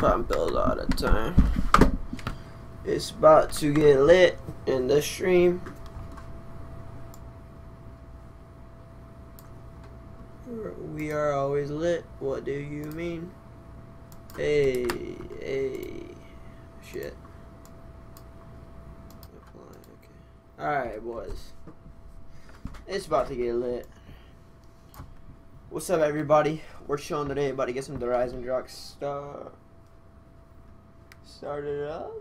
Pump build all the time. It's about to get lit in the stream. We are always lit. What do you mean? Hey, hey, shit. Alright, boys. It's about to get lit. What's up, everybody? We're chilling today, about to get some Der Eisendrache start. Started up.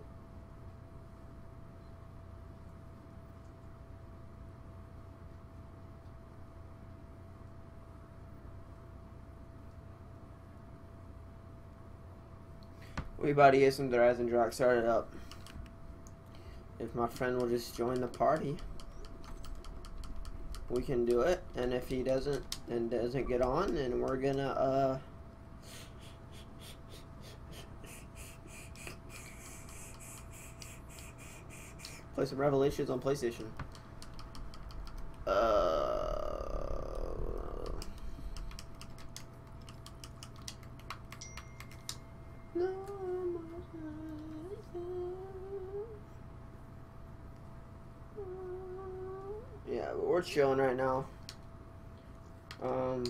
To get some Der Eisendrache started up. If my friend will just join the party we can do it and if he doesn't and doesn't get on then we're gonna uh play some revelations on playstation uh Yeah, we're chilling right now. Um,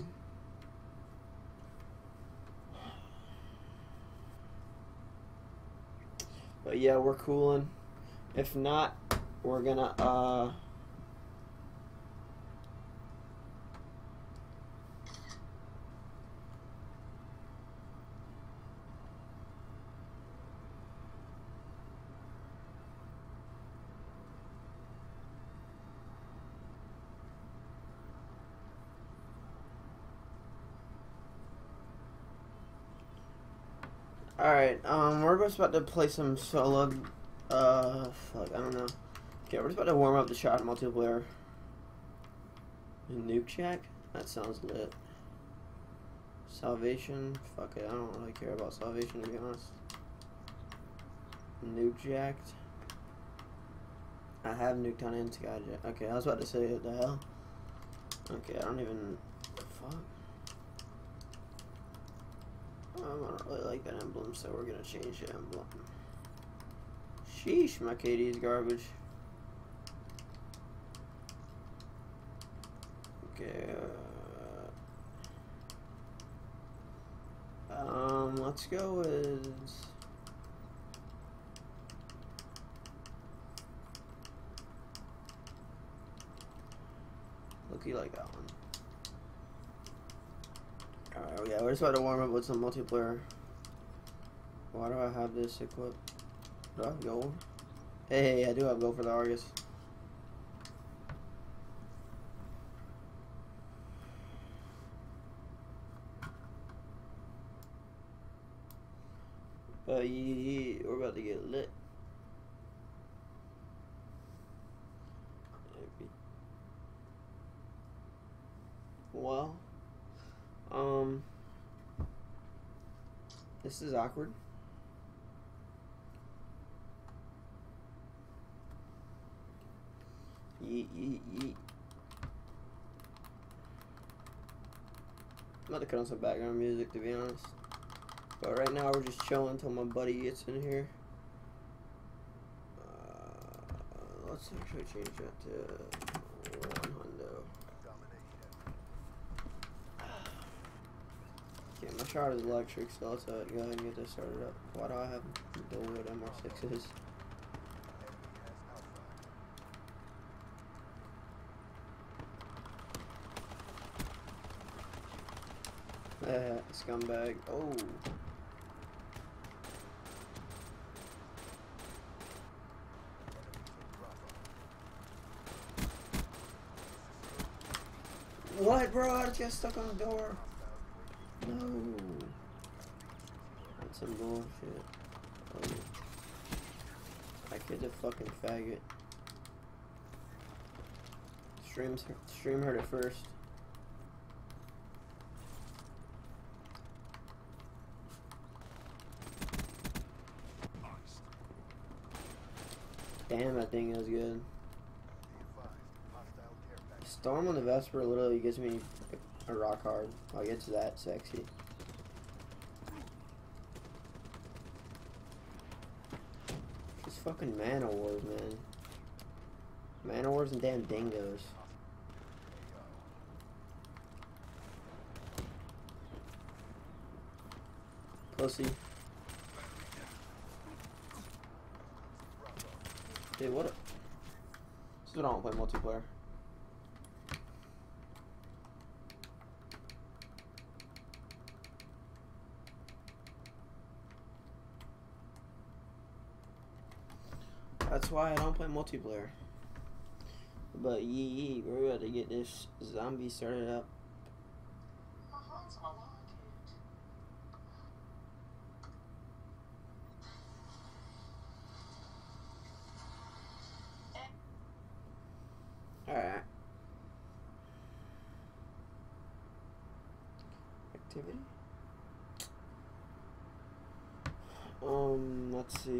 but yeah, we're cooling. If not, we're gonna uh. Alright, um, we're just about to play some solo, uh, fuck, I don't know. Okay, we're just about to warm up the shot multiplayer. Nuke check? That sounds lit. Salvation? Fuck it, I don't really care about salvation to be honest. Nuke jacked? I have nuked on Skyjack. Okay, I was about to say, what the hell? Okay, I don't even, fuck. I don't really like that emblem, so we're gonna change the emblem. Sheesh, my KD is garbage. Okay. Uh, um, let's go with. Looky like that one. Alright, yeah, we're just about to warm up with some multiplayer. Why do I have this equipped? Do I have gold? Hey, I do have gold for the Argus. But yeah, we're about to get lit. Well. Um, this is awkward. Yeet, yeet, yeet. Cut on some background music to be honest. But right now we're just chilling until my buddy gets in here. Uh, let's actually change that to one hundo. Okay, my shard is electric, so let's uh, go ahead and get this started up. Why do I have the wood MR6s? Scumbag. Oh. What, bro? I just got stuck on the door. No. That's some bullshit. Oh. I kid a fucking faggot. Streams, stream heard it first. Damn, that thing is good. Storm on the Vesper literally gives me a rock hard. Like it's that sexy. fucking Man-O-Wars, man. Man-O-Wars and damn dingoes. Pussy. Dude, what a... This is what I don't play multiplayer. That's why I don't play multiplayer. But yee yee, we're about to get this zombie started up. Alright. Activity? Um, let's see.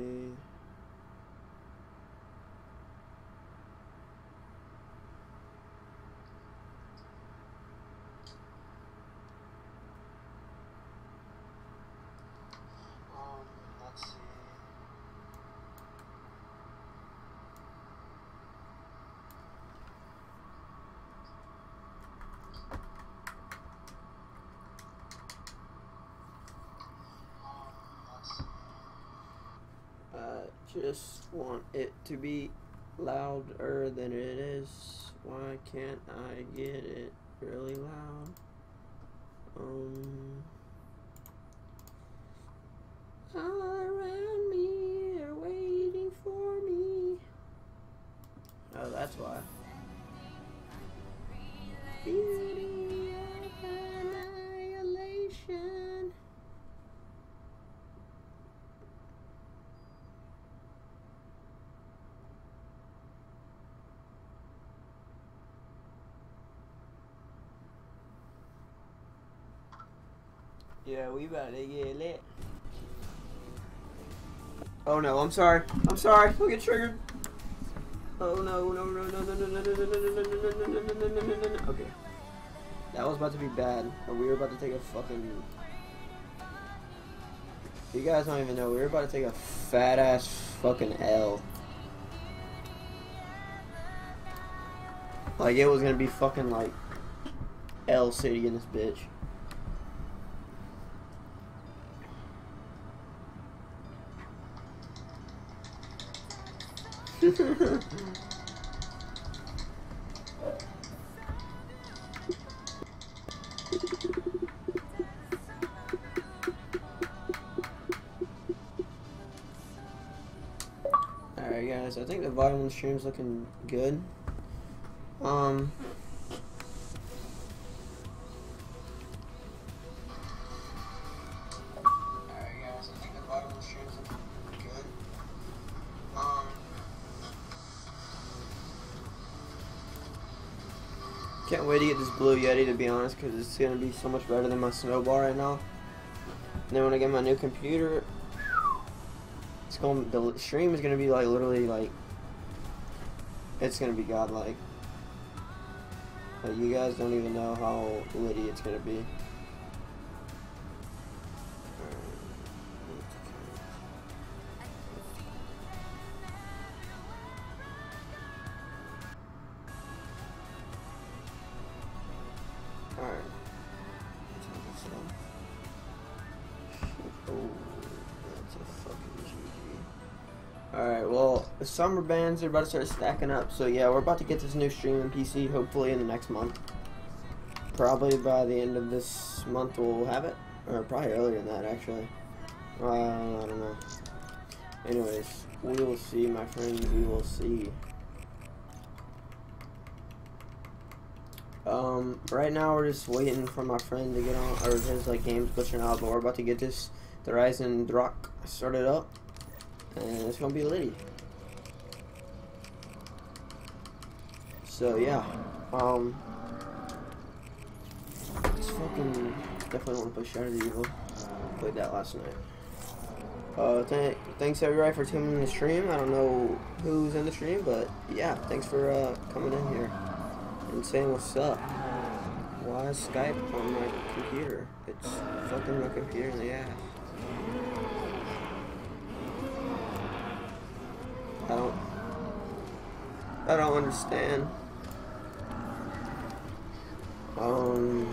Um, let's see. I just want it to be louder than it is. Why can't I get it really loud? Um. All We about to get lit. Oh no, I'm sorry. I'm sorry. Don't get triggered. Oh no, no, no, no, no, no, no, no, no, no, no, no, no, no, no, no, no, no, no. Okay. That was about to be bad, we were about to take a fucking. You guys don't even know. We were about to take a fat ass fucking L. Like it was gonna be fucking like L City in this bitch. Alright guys, I think the volume on the stream's looking good. Um blue Yeti to be honest, because it's gonna be so much better than my snowball right now. And then when I get my new computer, it's going the stream is gonna be like literally like it's gonna be godlike. Like you guys don't even know how litty it's gonna be. Summer bands are about to start stacking up, so yeah, we're about to get this new streaming PC hopefully in the next month. Probably by the end of this month we'll have it. Or probably earlier than that, actually. Uh, I don't know. Anyways, we will see, my friend, we will see. Um, right now we're just waiting for my friend to get on, or his like game's glitching out, but we're about to get this the Eisendrache started up, and it's gonna be litty. So yeah, um, it's fucking definitely want to play Shadow of the Evil. Played that last night. Uh, th thanks everybody for tuning in the stream. I don't know who's in the stream, but yeah, thanks for uh, coming in here and saying what's up. Why is Skype on my computer? It's fucking my computer in the ass. I don't. I don't understand. Um.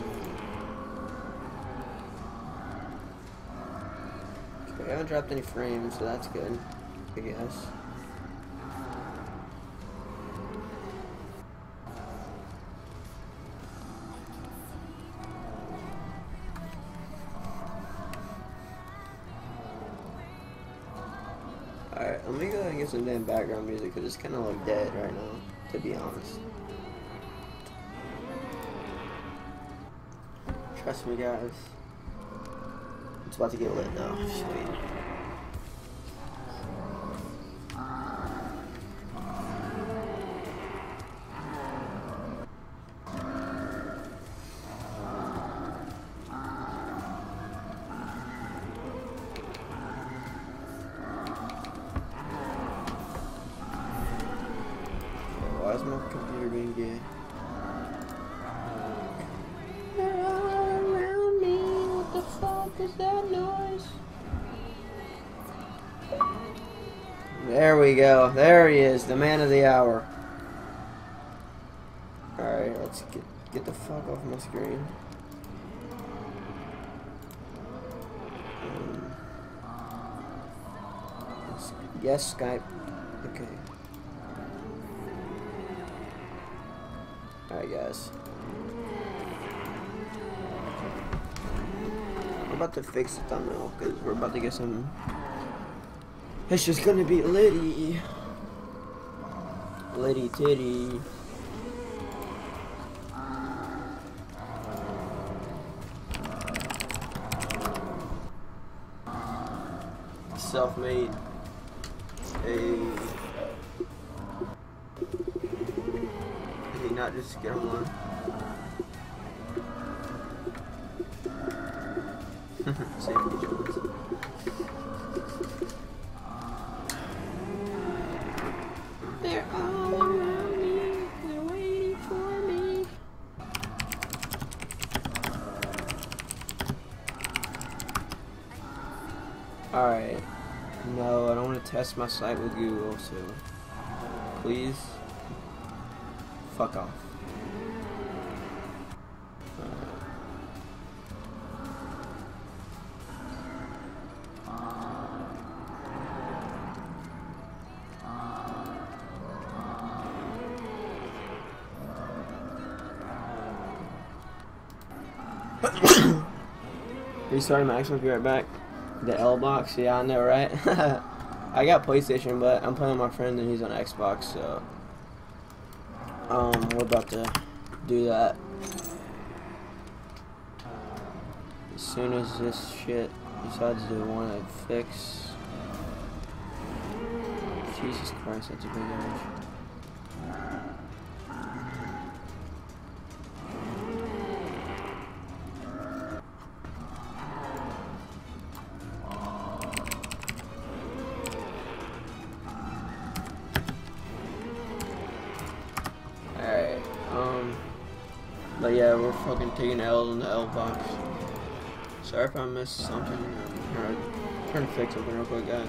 Okay, I haven't dropped any frames, so that's good. I guess. Alright, let me go ahead and get some damn background music because it's kind of like dead right now, to be honest. Trust me, guys. It's about to get lit now. Go. There he is, the man of the hour. Alright, let's get get the fuck off my screen. Um, yes, Skype. Okay. Alright, guys. We're about to fix the thumbnail because we're about to get some. It's just gonna be litty. Litty titty. Self made. A. Did he not just get on one? My site with Google, so please fuck off. Restarting my Xbox, be right back. The L box, yeah, I know, right? I got PlayStation, but I'm playing with my friend and he's on Xbox, so um, we're about to do that as soon as this shit decides to want to fix. Jesus Christ, that's a big edge. Taking L in the L box. Sorry if I missed something. I'm trying to, fix something real quick, guys.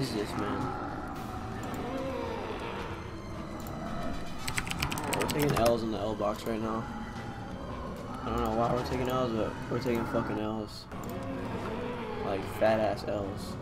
Is this, man? We're taking L's in the L box right now. I don't know why we're taking L's, but we're taking fucking L's. Like, fat ass L's.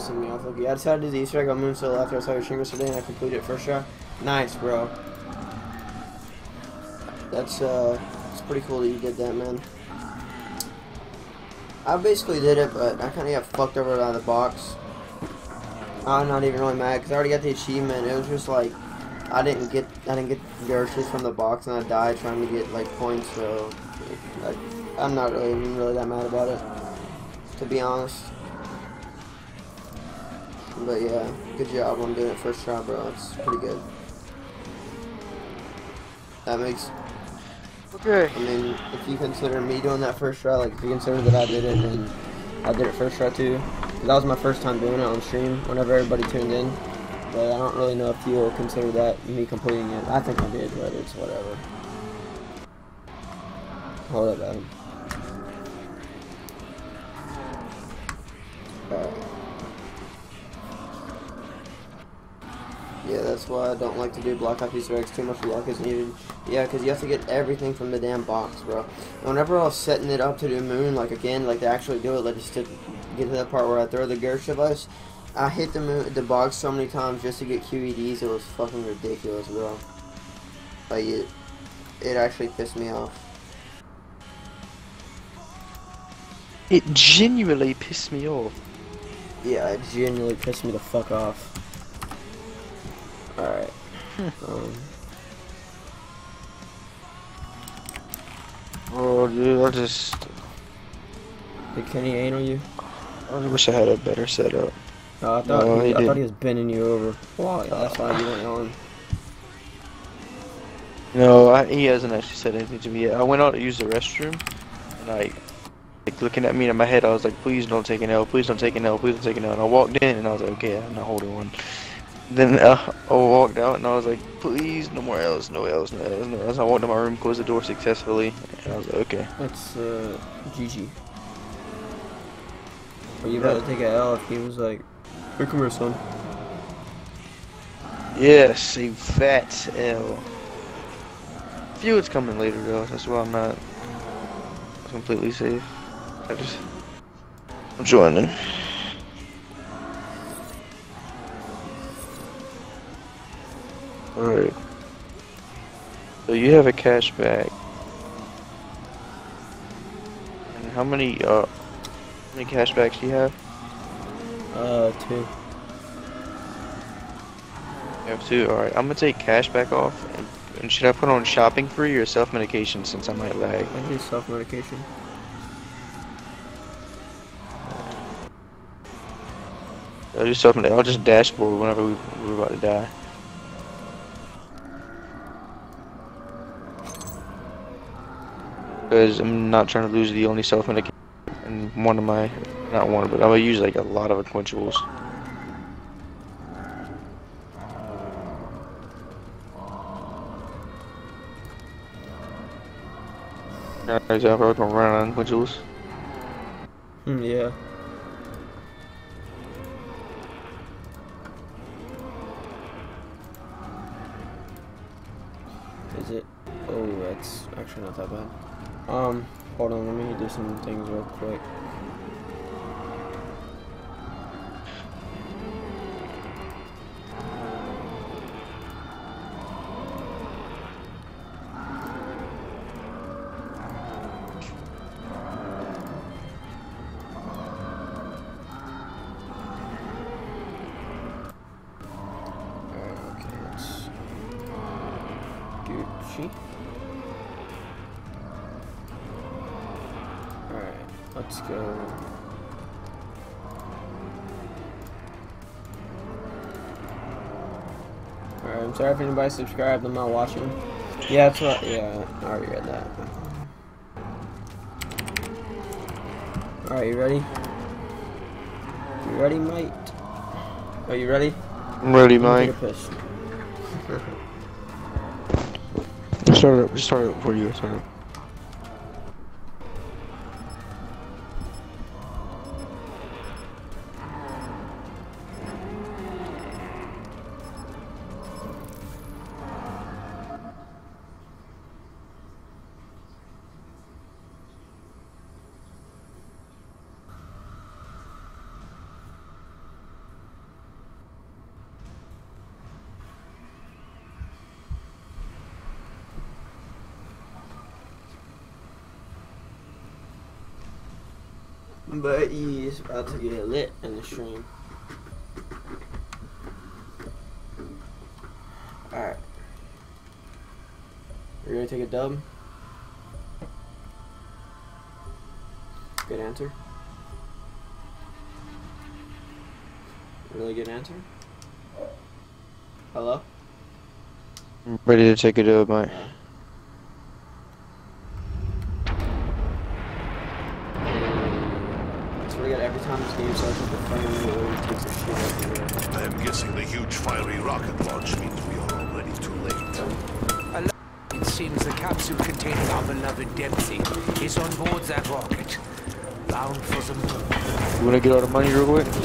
Pissing me off. I decided to do the Easter egg on Moonsail after I saw your stream yesterday and I completed it first try. Nice, bro. That's, uh, it's pretty cool that you did that, man. I basically did it, but I kind of got fucked over by the box. I'm not even really mad because I already got the achievement. It was just like I didn't get I didn't get Gershes from the box and I died trying to get like points. So I, am not really really that mad about it, to be honest. But yeah, good job on doing it first try, bro. It's pretty good. That makes. Okay. I mean, if you consider me doing that first try, like if you consider that I did it and I did it first try too, that was my first time doing it on stream. Whenever everybody tuned in, but I don't really know if you'll consider that me completing it. I think I did, but it's whatever. Hold up, Adam. Yeah, that's why I don't like to do block off Easter eggs. Too much luck is needed. Yeah, because you have to get everything from the damn box, bro. whenever I was setting it up to do moon, like again, like to actually do it, like just to get to that part where I throw the Gersh device, I hit the moon, the box so many times just to get QEDs. It was fucking ridiculous, bro. Like it, it actually pissed me off. It genuinely pissed me off. Yeah, it genuinely pissed me the fuck off. Alright. um. Oh, dude, I just. Did Kenny anal you? I wish I had a better setup. Oh, I thought, No, he, he I thought he was bending you over. Wow, yeah, that's why you weren't on. No, I, he hasn't actually said anything to me yet. I went out to use the restroom, and I, like, looking at me in my head, I was like, please don't take an L, please don't take an L, please don't take an L. And I walked in, and I was like, okay, I'm not holding one. Then uh, I walked out, and I was like, please, no more L's, no L's, no L's, no L's. I walked to my room, closed the door successfully, and I was like, okay. It's uh, GG. Were you about to take a L if he was like, here, come here, son. Yes, a fat L. Field's coming later, though, that's why I'm not completely safe. I just, I'm joining. Alright. So you have a cashback. And how many, uh, how many cashbacks do you have? Uh, two. You have two? Alright, I'm gonna take cashback off. And, and should I put on shopping free or self medication since I might lag? I do self medication. I'll do self I'll just dashboard whenever we, we're about to die. Because I'm not trying to lose the only self medication and one of my, not one, but I'm gonna use like a lot of unquenchables. Guys, I'm probably gonna run on unquenchables. Hmm, yeah. Is it? Oh, that's actually not that bad. Um, hold on, let me do some things real quick. Anybody subscribed, I'm not watching. Yeah, that's what, yeah, I already read that. Alright, you ready? You ready, mate? Are you ready? I'm ready, Let me Mike. piss. Start it up. Just start it up for you. Start it up. But he's about to get lit in the stream. Alright. You're gonna take a dub? Good answer. Really good answer? Hello? I'm ready to take a dub, mate. money real quick?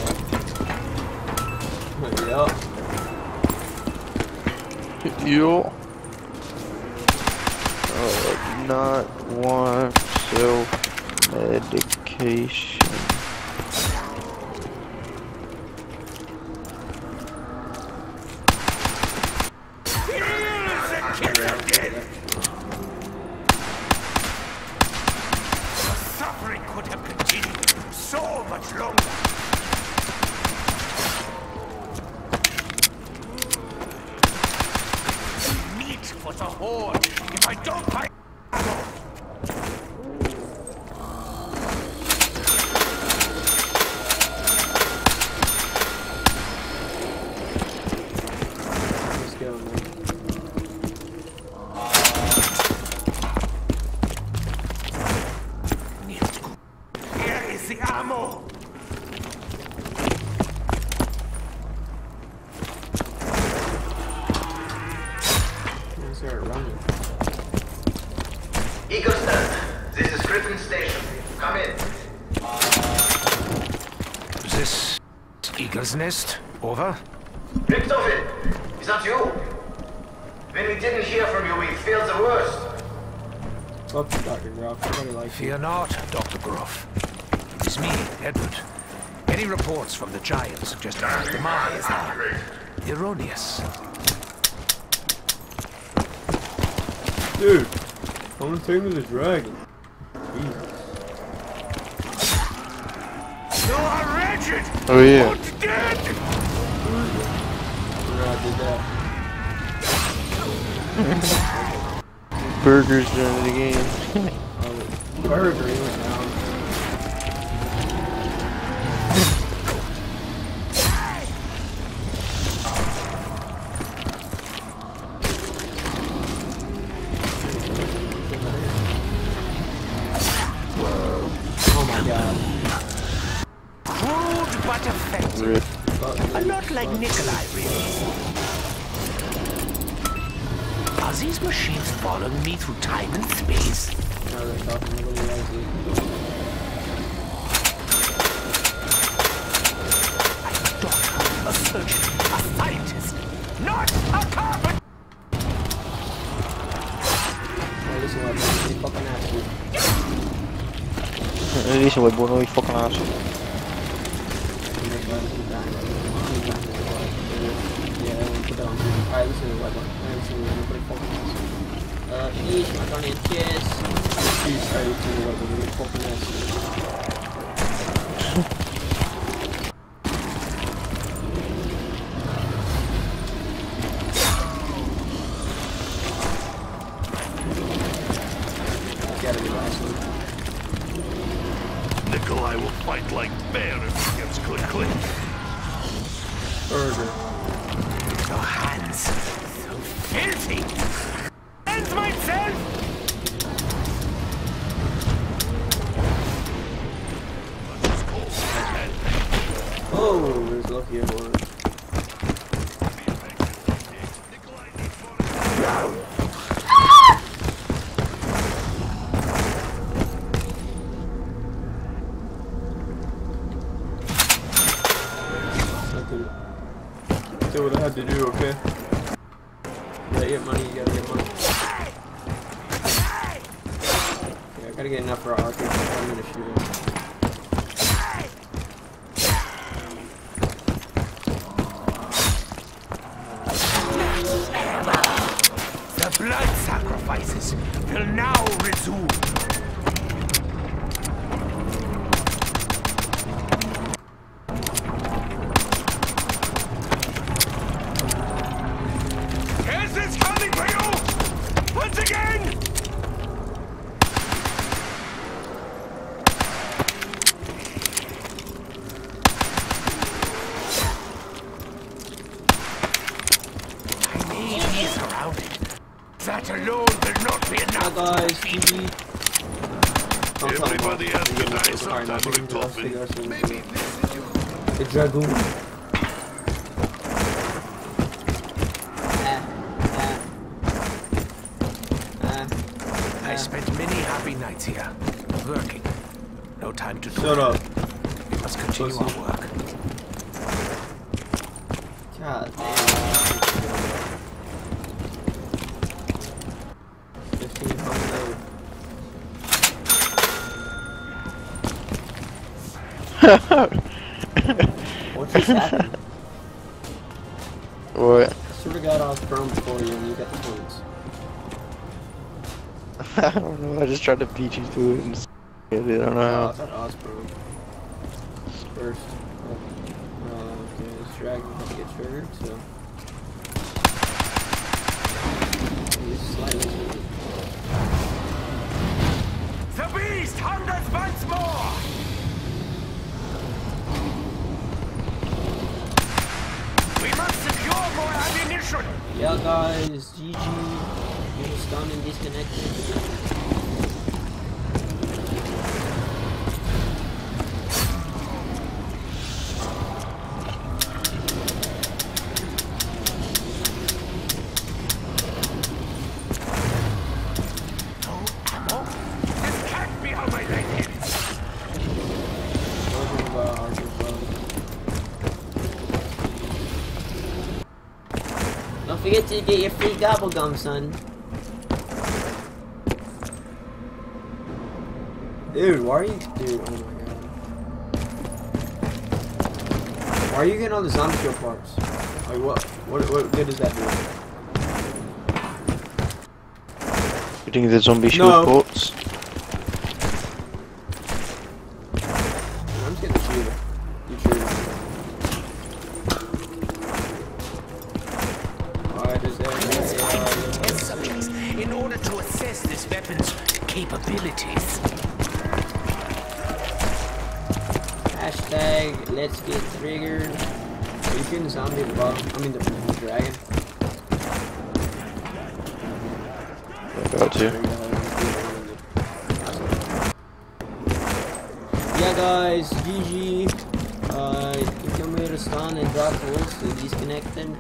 reports from the giants suggest our demise are erroneous. Dude, I'm gonna turn to the dragon. Jesus. You are wretched! Oh yeah. Dead. Burgers are in the game. Oh, burger. voi bunul, îi foc în. to do, okay? again! I need you. That alone will not be enough. Hi guys, GG. Everybody has to die sometime, Maybe this is your... Dragoon. Shut up. We must continue Pussy. our work. God. Fifteen hundred. What just happened? What? I sort of got off prone before you and you got the points. I don't know. I just tried to beat you to it and s- I don't know Oh, I how. thought get your free gobble gum, son. Dude, why are you, dude? Oh my god. Why are you getting all the zombie kill parts? Like what? What? What good does that do? You think the zombie shield No. Yeah guys, GG. Uh, you come here to stun and drop holes to disconnect them.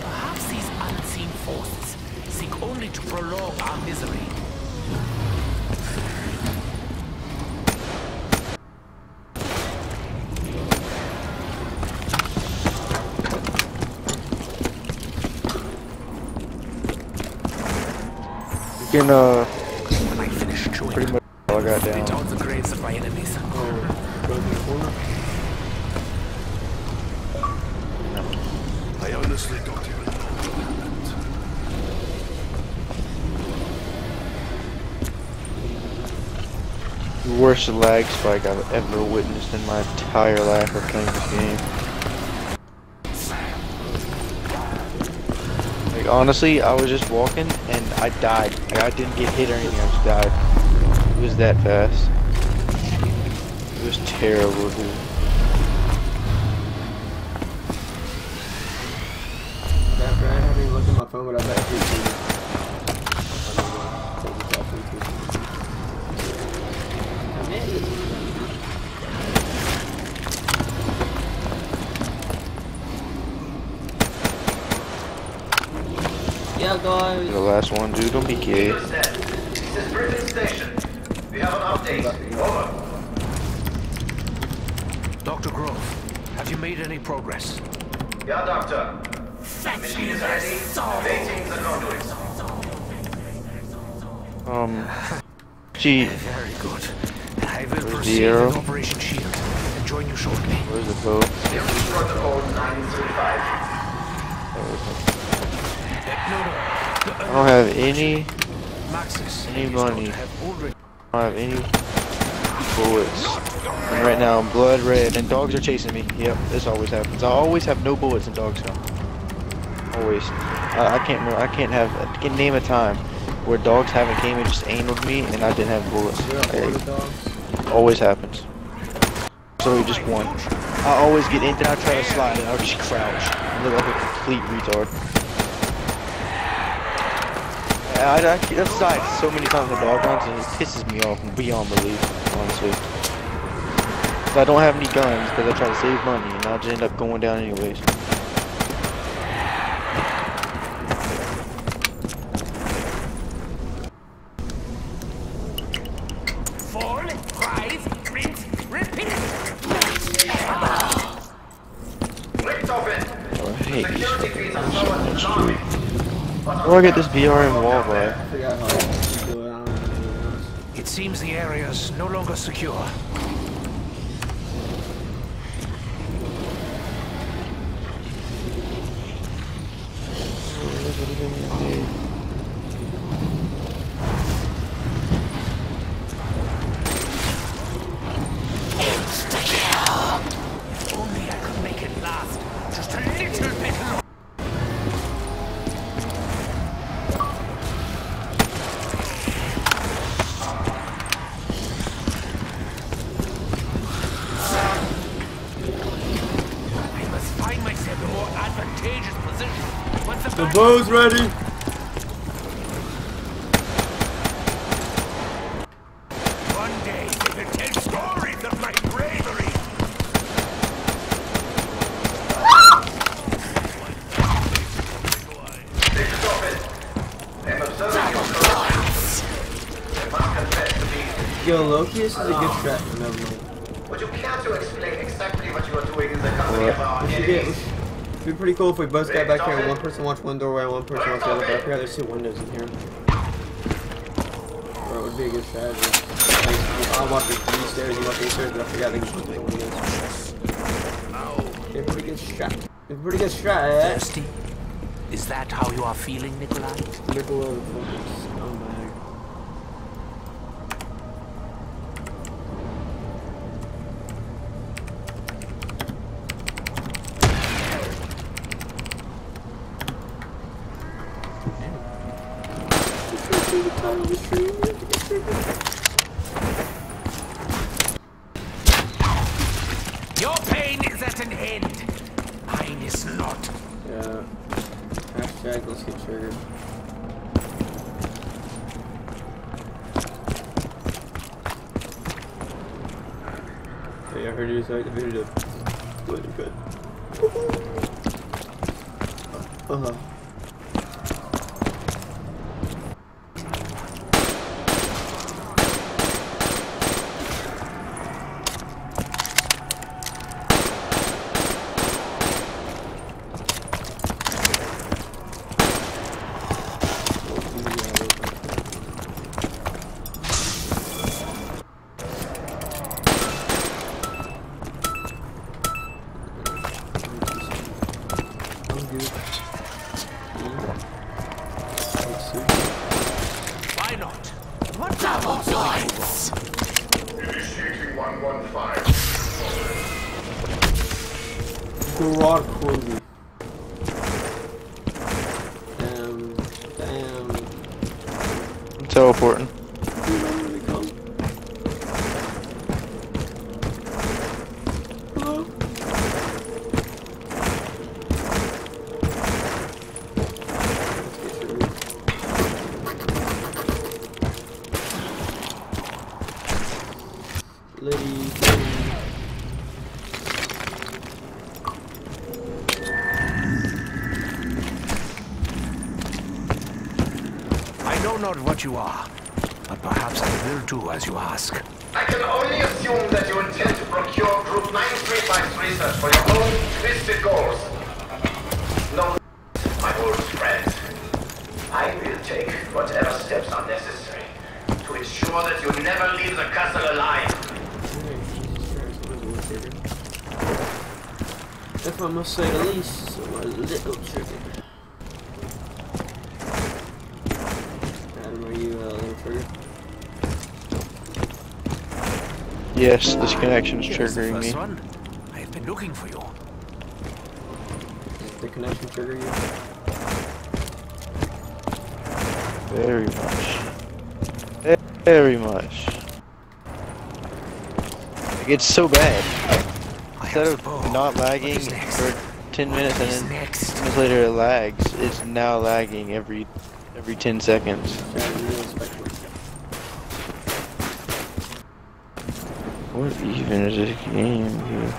Perhaps these unseen forces seek only to prolong our misery. Uh, pretty much all I got down. honestly don't even know what. The worst lag spike I've ever witnessed in my entire life of playing this game. Honestly, I was just walking and I died. Like, I didn't get hit or anything, I just died. It was that fast. It was terrible, dude. Dude. Don't be gay. This is Griffin Station. We have an update. Over. Dr. Groph, have you made any progress? Yeah, Doctor. Machine is ready. Awaiting the conduits. Um, she, Very good. I will Where's proceed with Operation Shield and join you shortly. Where's the boat? Here's protocol 935. No, no. I don't have any. Any and money. I don't have any bullets. And right now I'm blood red and dogs are chasing me. Yep, this always happens. I always have no bullets in dogs now. Always. I, I can't remember. I can't have. I can name a time where dogs haven't came and just angled me and I didn't have bullets. Always happens. So we just won. I always get in, then I try to slide and I'll just crouch. I look like a complete retard. I, I, I've died so many times with dog runs and it pisses me off beyond belief, honestly. I don't have any guns because I try to save money and I just end up going down anyways. fall, rise, rinse, repeat. Oh, I hate these Security fucking feeds are somewhat. Where do I get this BRM wall buy? I forgot how to do it. I don't know anything else. It seems the area's no longer secure. Ready. One day they will tell stories of my bravery. Richthofen! I'm observing your corruption. I must confess to being... Yo, Loki, this is a good pretty cool if we both got back here and one person watched one doorway and one person watched the other. But I forgot there's two windows in here. Or it would be a good strategy. Like, I'll walk the three stairs, you walk the stairs, but I forgot there's two windows. Yeah, pretty good strat. It's a pretty good strat, eh? Thirsty? Is that how you are feeling, Nikolai? Look all the fucking scumbag. Your pain is at an end. Mine is not. Yeah. Hashtag let's get triggered. Hey, I heard you the video. Really good. Uh what you are, but perhaps I will do as you ask. I can only assume that you intend to procure Group 935's research for your own twisted goals. No, my old friend. I will take whatever steps are necessary to ensure that you never leave the castle alive. trigger. If I must say the least, so my little trigger. Adam, are you uh, little trigger? Yes, this connection is the triggering first me. one. I have been looking for you. Does the connection trigger you? Very much. Very much. Like, it's so bad. Instead of not lagging for 10 minutes and then next? minutes later it lags, it's now lagging every every 10 seconds. Sorry, real spectrum. What even is this game here?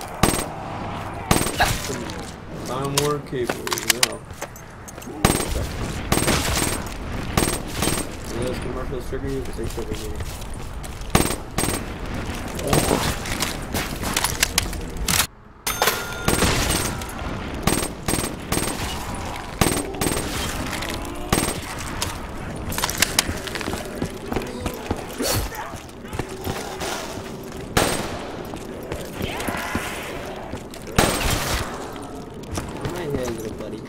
Time Warner Cable, yeah. Do those commercials trigger you? Because they trigger me. Where my head, little buddy?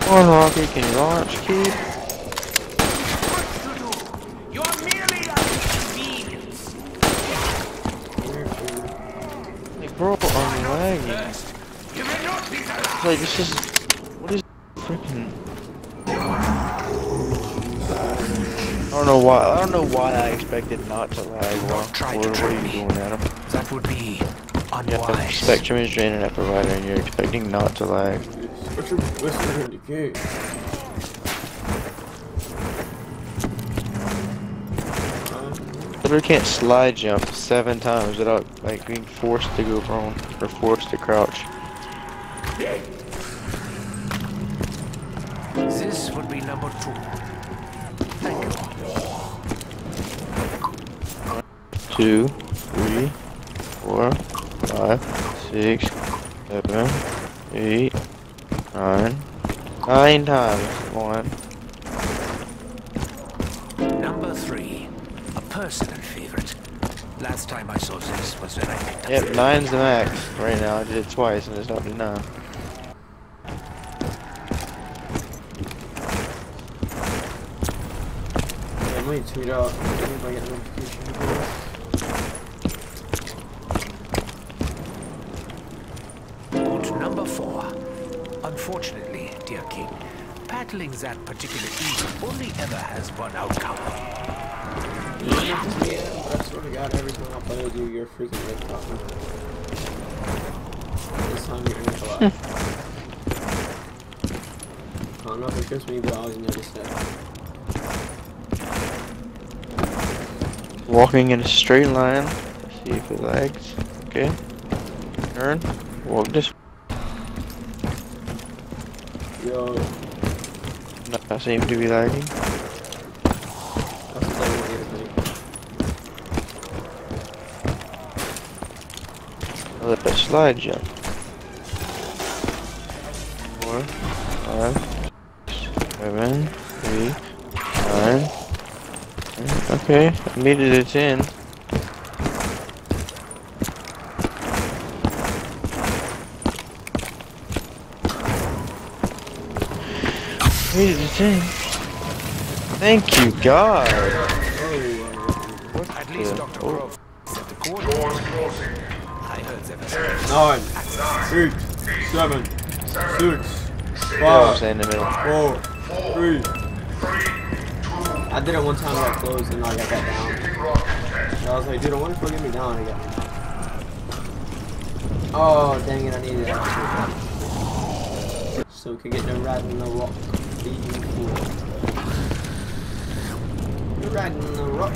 Come on, Rocky, can you launch, kid? You're merely a convenience. Where, where? Like, bro, I'm lagging. You may not be allowed. It's like, this is... What is freaking... I don't know why. I don't know why I expected not to lag. Do not What, try what, what are you me. doing, Adam? That would be You have a. Spectrum is your internet provider, and you're expecting not to lag. What's your what's your indicate? Literally can't slide jump seven times without like being forced to go prone or forced to crouch. This would be number two. Thank you. Two, three, four, five, six, seven, eight, nine, nine times. One. Number three. A personal favorite. Last time I saw this was when I picked up Yep, the- nine's the max right now. I did it twice and it's up to nine. Yeah, I might tweet out if I get a notification. That particular evil only ever has one outcome. Yeah, I swear to God, every time I play with you, you're freaking red cotton. This time you're Nikolai. I don't know if it's just me, but I always notice that. Walking in a straight line. Let's see if it lags. Okay. Turn. Walk this. Yo, Not seem to be lagging. that's the thing with everything. Let that slide jump. Four, five, six, seven, eight, nine. Okay, I needed it in. Needed it in. Thank you, God. Oh, At least Yeah. Dr. Groph set the coordinates. Doors closing. I heard there was Nine, eight, seven, six, I'm five, in the middle. four, three. Three, two, I did it one time, I got closed, and I got that down. hitting rocket test. And I was like, dude, I wonder if they'll get me down again. Oh, dang it, I needed that. So we could get the riding the rock. You're riding the rock.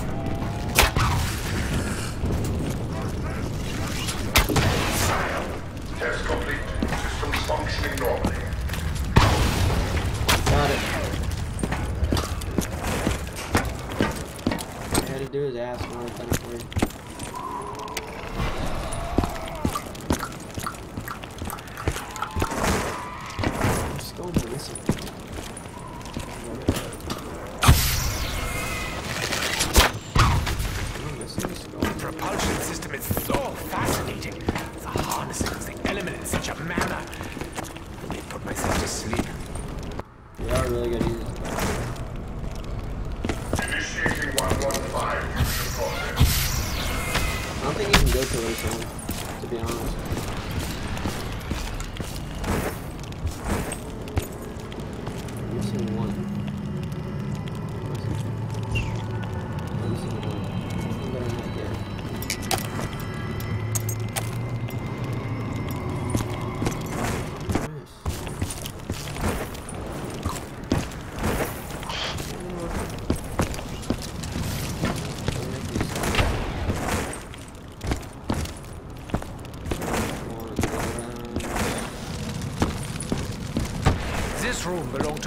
Test complete. Systems functioning normally. Got it. I had to do is ask and I've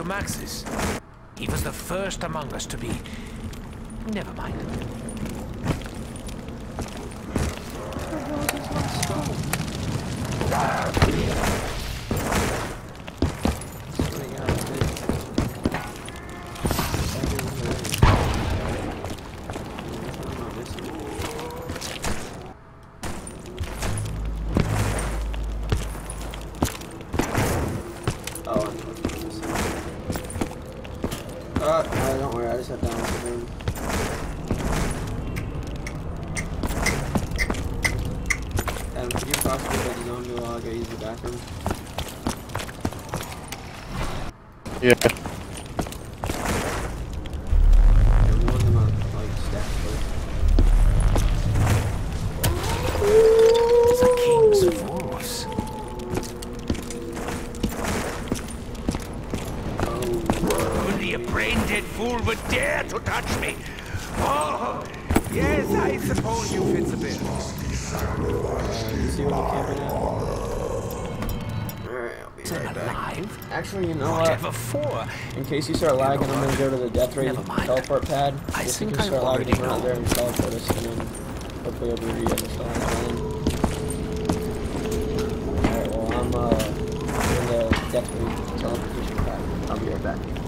to Maxis. He was the first among us to be... Actually, you know what? For? In case you start lagging, I'm gonna go to the death ray teleport pad. I Just think you I start lagging, already out know. there and teleport us, and then hopefully I'll be get this on. Alright, well, I'm uh, in the death ray teleportation pad. I'll be right back.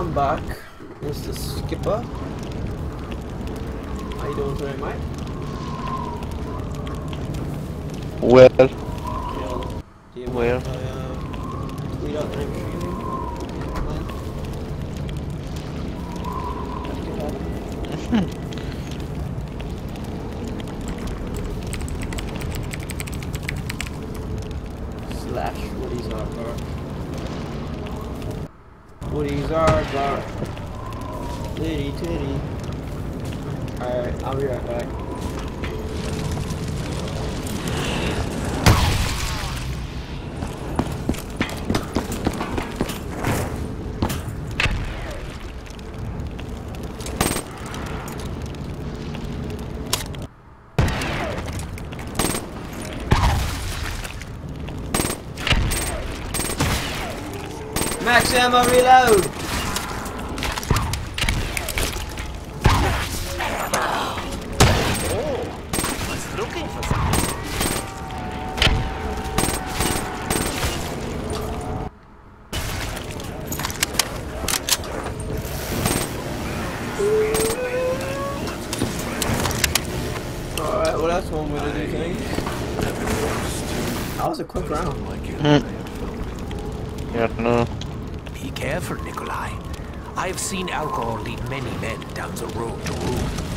I'm back. Mr. Skipper. How you doing today, mate? Well, Chill. Do you Well. if I, uh, tweet out the name streaming? Let's get at it. Slash Woody's Aardvark. Woody's Aardvark. Litty titty. Alright, I'll be right back. Max ammo reload! Looking for. Alright, well that's one way to do things. That was a quick round. Like you? Yeah, no. Be careful, Nikolai. I've seen alcohol lead many men down the road to ruin.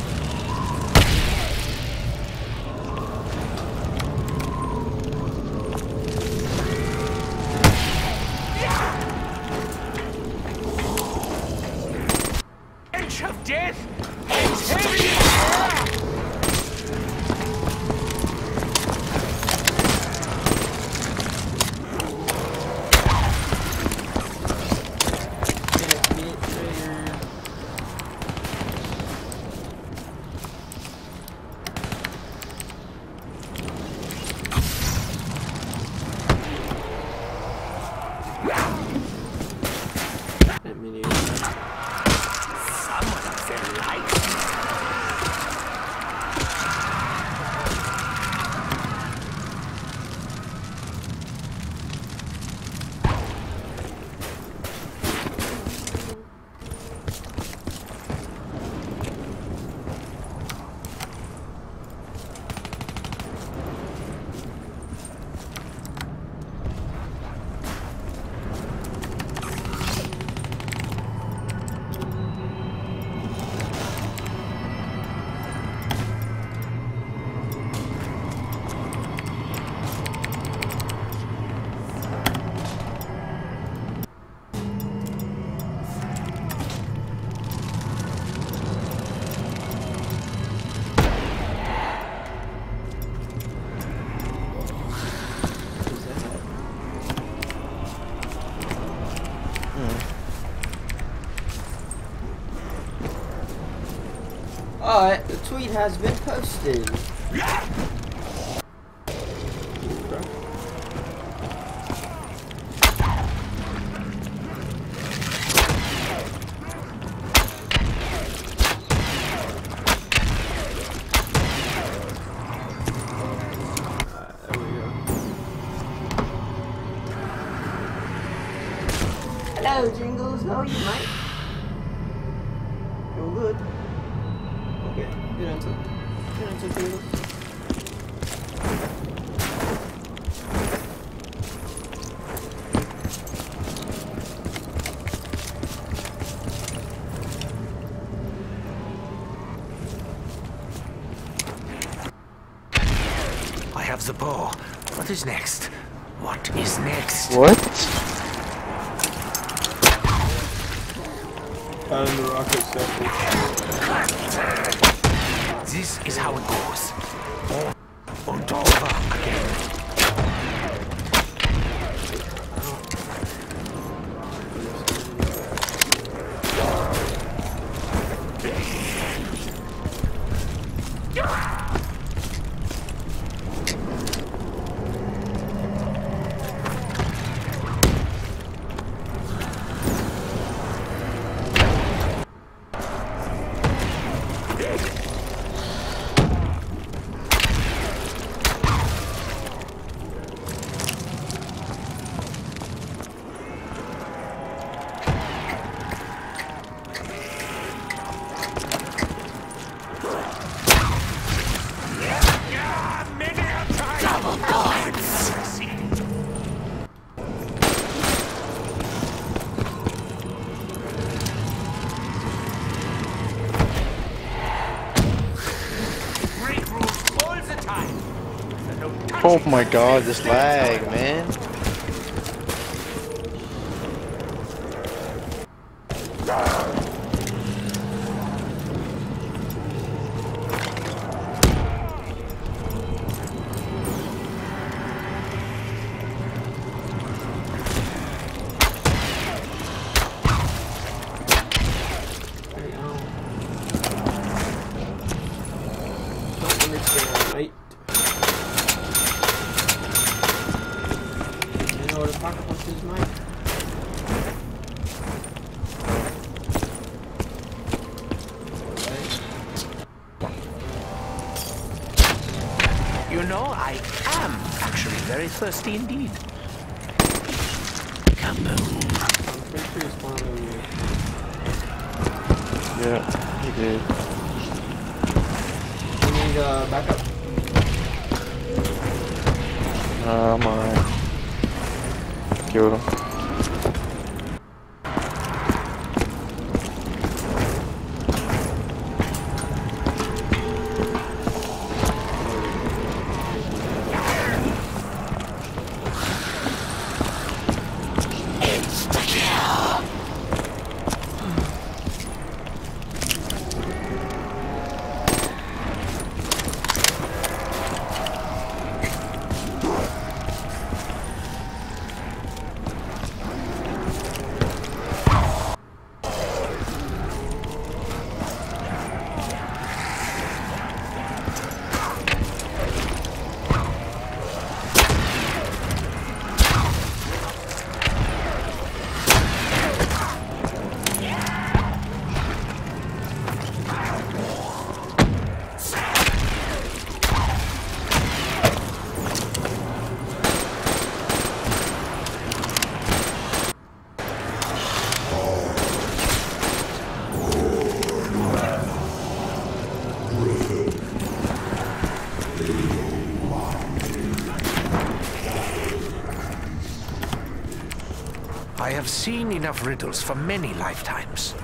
Tweet has been posted. Hello, Jingles. How are? You Found the rocket. This is how it goes. On and over Oh my god, this lag, man. Enough riddles for many lifetimes.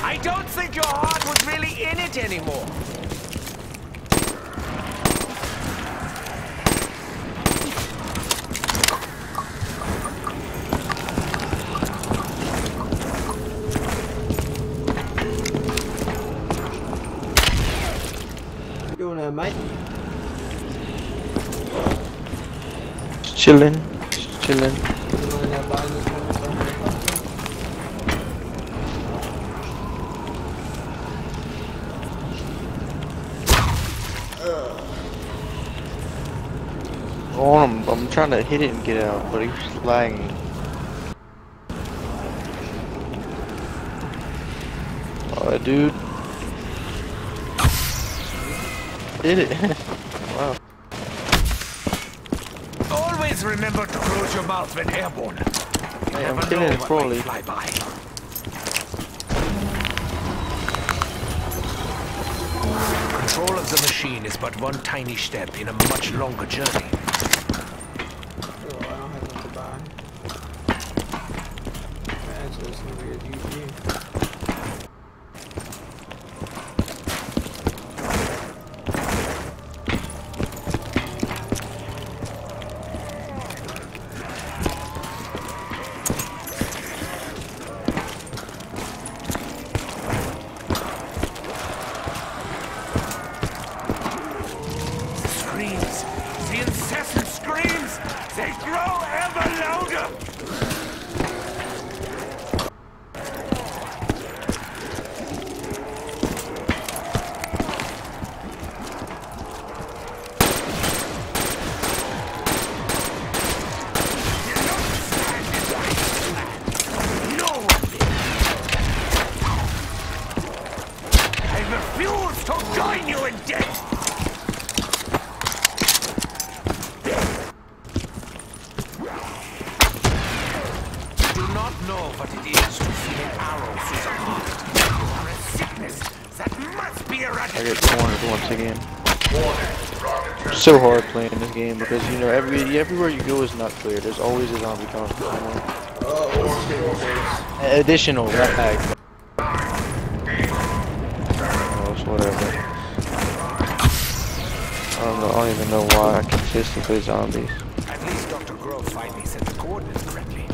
I don't think your heart was really in it anymore. What you doing there, mate? Just chilling. Just chilling. You mind uh, buying this one or something? Oh, I'm, I'm trying to hit it and get out, but he's lagging. Oh, dude. Did it. wow. Always remember to close your mouth when airborne. Hey, I'm killing know it what fly by. Control of the machine is but one tiny step in a much longer journey. Oh, I don't have enough to buy. Yeah, so it's gonna be a GG. Screams, the incessant screams, they grow ever louder. No one will. I refuse to join you in death! You do not know what it is to feel an arrow through the heart. You are a sickness that must be I get cornered once again. So hard playing this game because you know every everywhere you go is not clear. There's always a zombie coming. You know? What's? Additional lag. Oh, it's whatever. I don't know. I don't even know why I consistently play zombies. At least Dr. Groph finally set the coordinates correctly.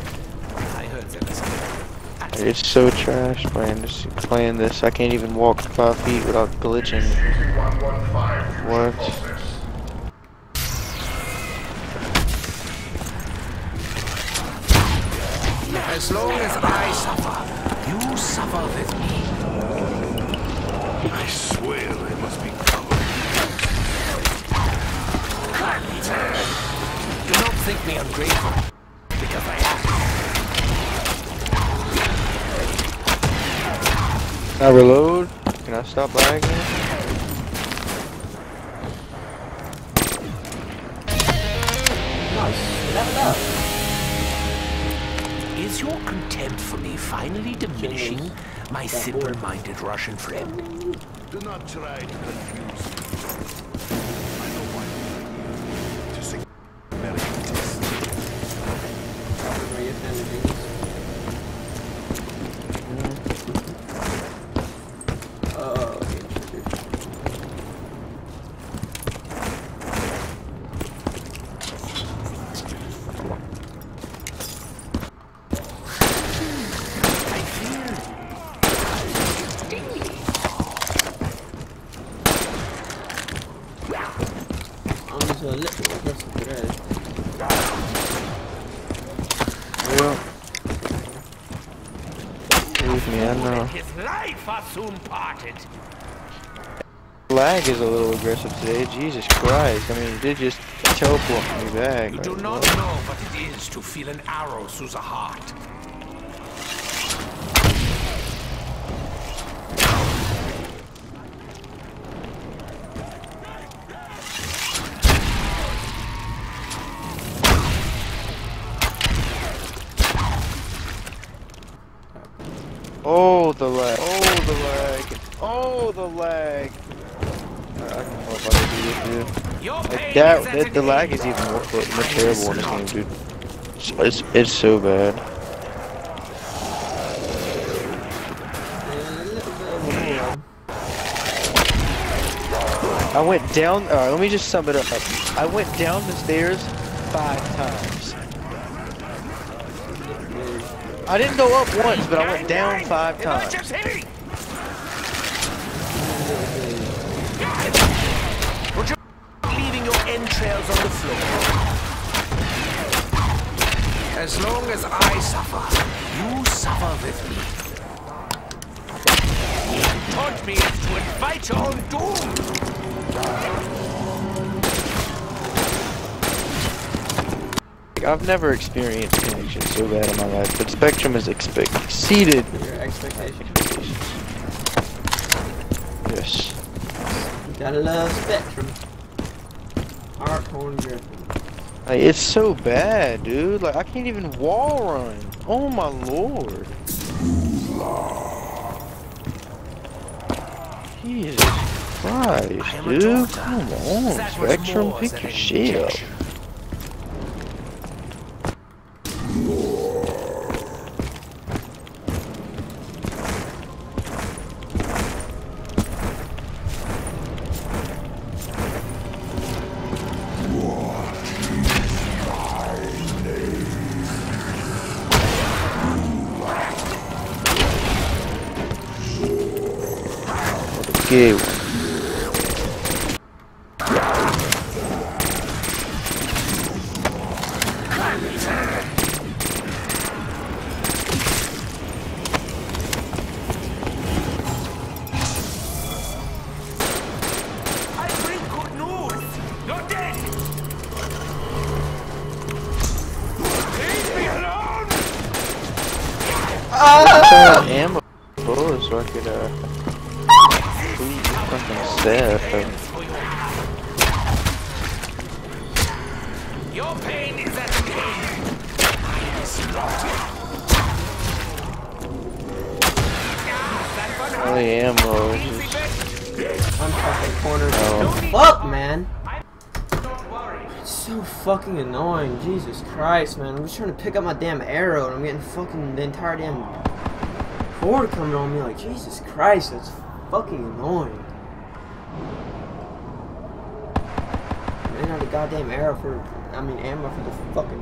I heard there was something. It's so trash playing this. Playing this, I can't even walk five feet without glitching. What? As long as I suffer, you suffer with me. I swear think me ungrateful, because I am. Can I reload? Can I stop lagging? Nice. Level up. Is your contempt for me finally diminishing, my simple-minded Russian friend? Do not try to confuse me. Lag is a little aggressive today. Jesus Christ. I mean, it did just teleport me back. You do not know what it is to feel an arrow through the heart. If I do this, dude. Like, that, that, the lag is even more, more terrible in this game, dude. It's, it's, it's so bad. A little bit of a moron. I went down. Alright, let me just sum it up. I went down the stairs five times. I didn't go up once, but I went down five times. Emergency! entrails on the floor. As long as I suffer, you suffer with me. Taunt me is to invite your own doom. I've never experienced connection so bad in my life, but Spectrum has expe- exceeded Your expectations. expectations. Yes. You gotta love Spectrum. Harkhorn Griffin. Like, it's so bad, dude. Like, I can't even wall run. Oh my lord. Jesus Christ, I dude. Come on, Spectrum. Pick your shit up. Christ, man. I'm just trying to pick up my damn arrow and I'm getting fucking the entire damn horde coming on me. Like, Jesus Christ, that's fucking annoying. I ran out of goddamn arrow for, I mean, ammo for the fucking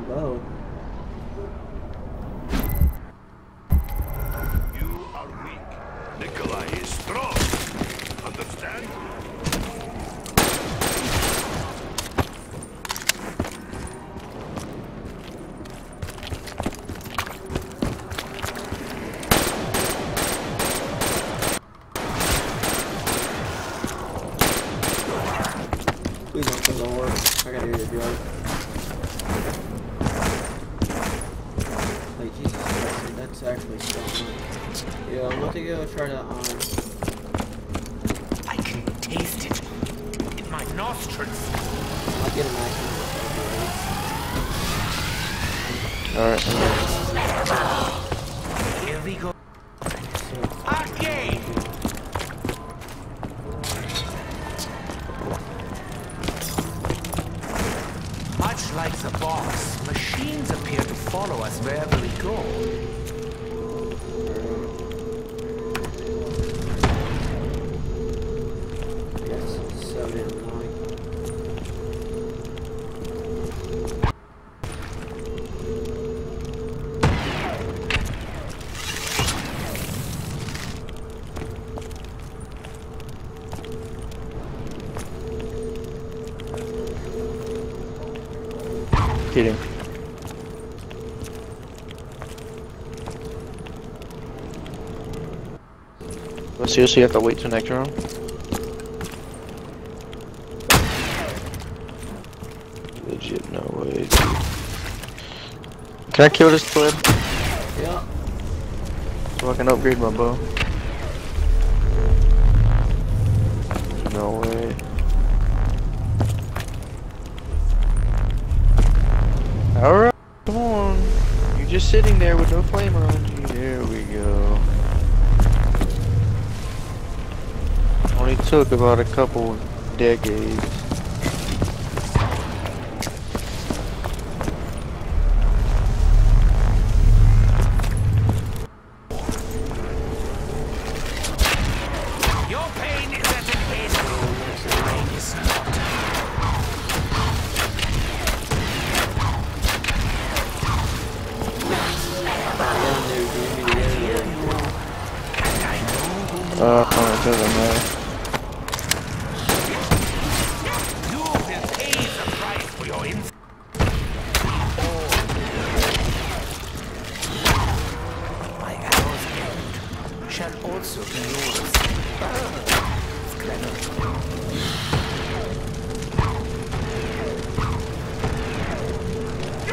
seriously, have to wait till next round? Legit, no way. Can I kill this pleb? Yeah. So I can upgrade my bow? Took about a couple decades. Also be yours. Ah, it's clever.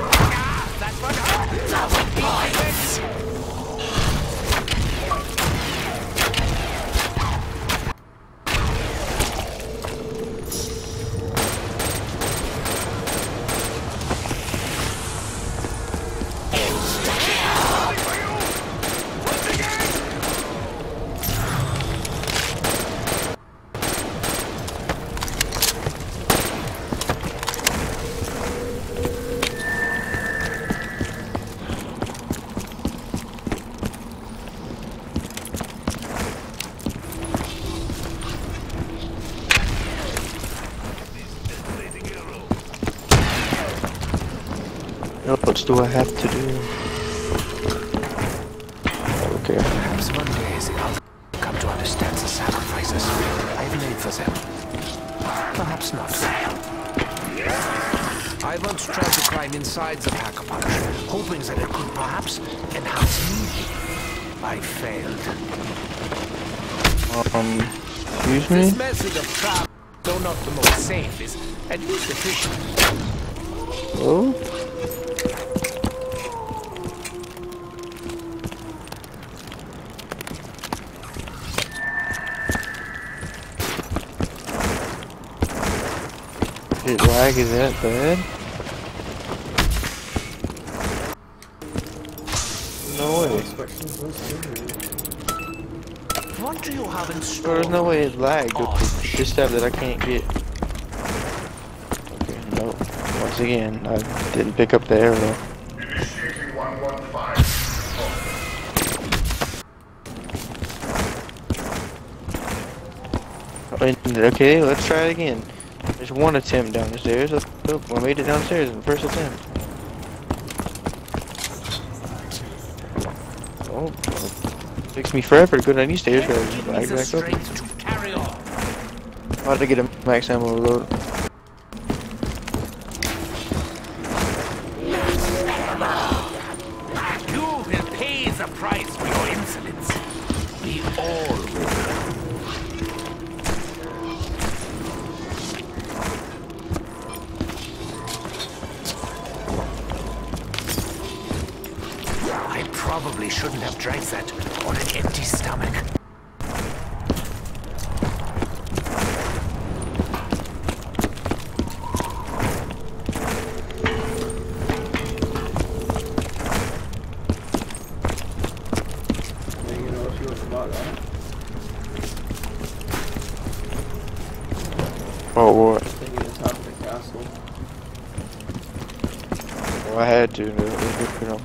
Ah, That do I have to do? Okay. Perhaps one day they'll come to understand the sacrifices I've made for them. Perhaps not. I once tried to climb inside the Pack-a-Punch, hoping that it could perhaps enhance me. I failed. Um, excuse This me? method of travel, though not the most safe, is at least efficient. frag is that bad? No way. What do you have in store? There's no way it lagged with the shit that I can't get. Okay, no. Once again, I didn't pick up the arrow. Oh, okay, let's try it again. There's one attempt down the stairs. I made it downstairs in the first attempt. Oh, it takes me forever to go down these stairs. I'm about to get a max ammo load. doing really good for no.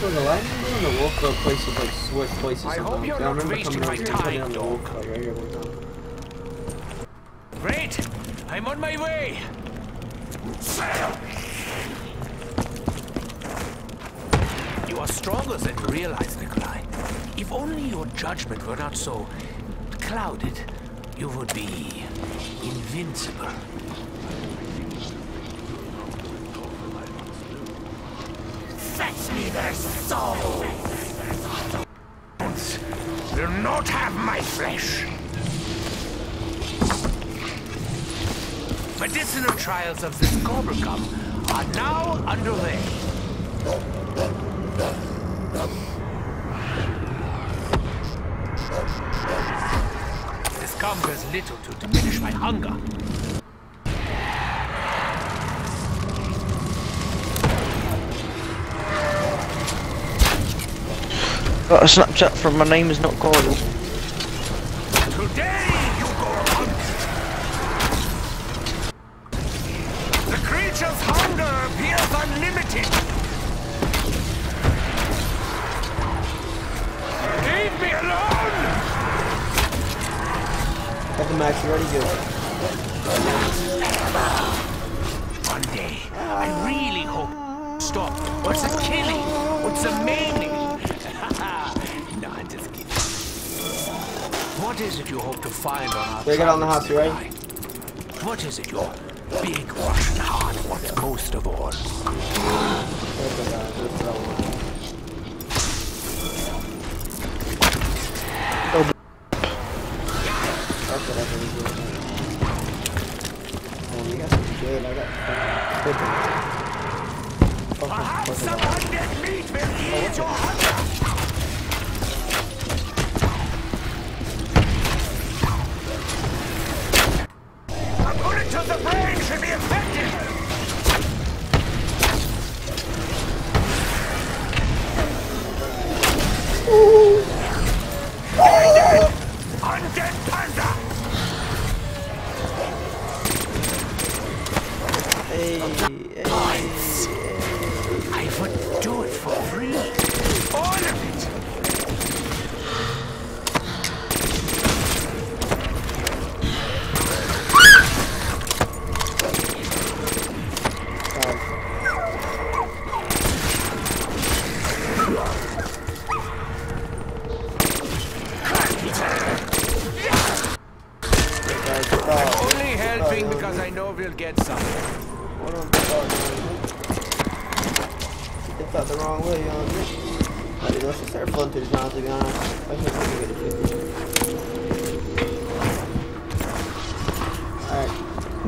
So the lightning on the wolf places like switch places. I hope you're not reached my time, dog. trials of this Cobra Cup are now underway. This conquers little to diminish my hunger. Got a Snapchat from my name is not Gordon.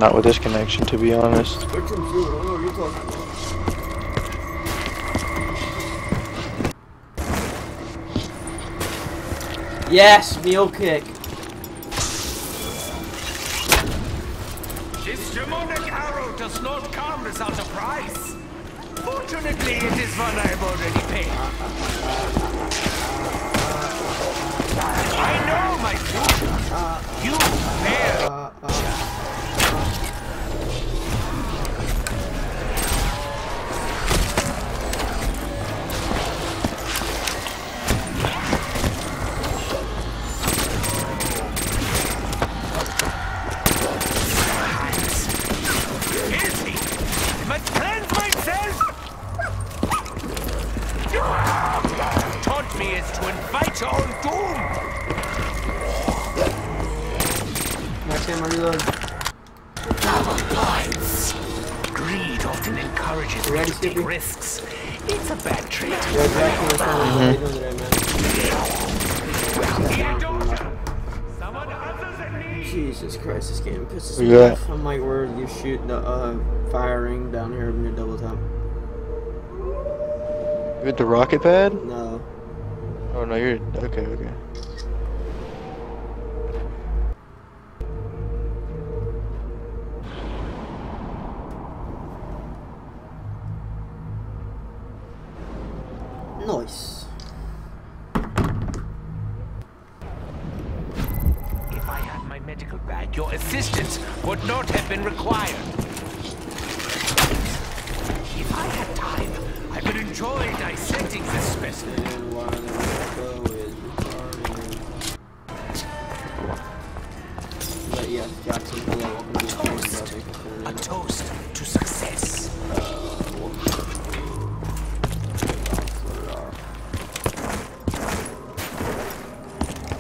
Not with this connection, to be honest. Yes, meal kick. The uh, firing down here near double tap. You at the rocket pad? No. Oh no, you're okay. Okay. But yes, Jackson, hello, welcome to the stream, Toast. bro. Thank you for A toast to success.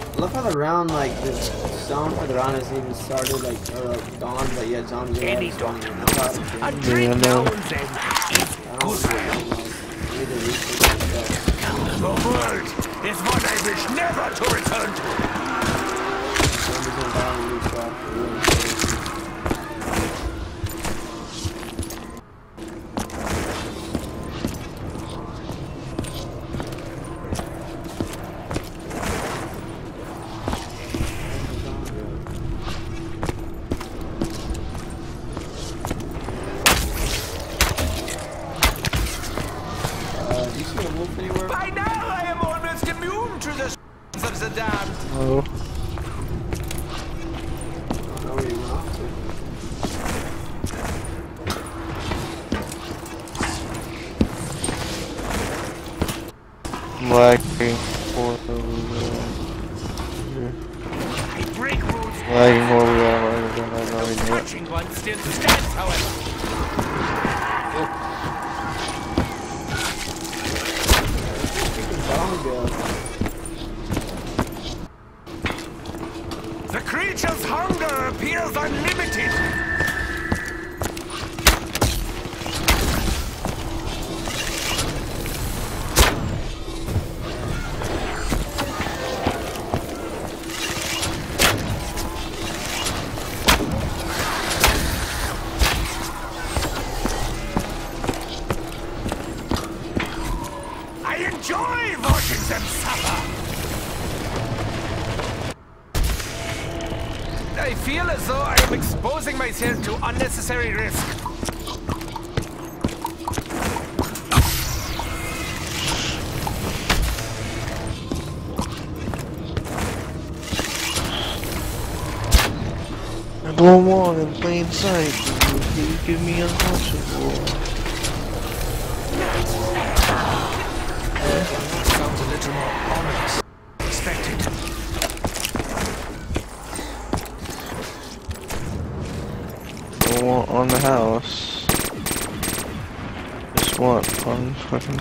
I love how the round, like, the sound for the round hasn't even started, like, or, like, gone, but yet zombies are Any doctor knows a drink now know. and then is I don't good for you. understand, like, I need to research myself. The world is what I wish never to return to.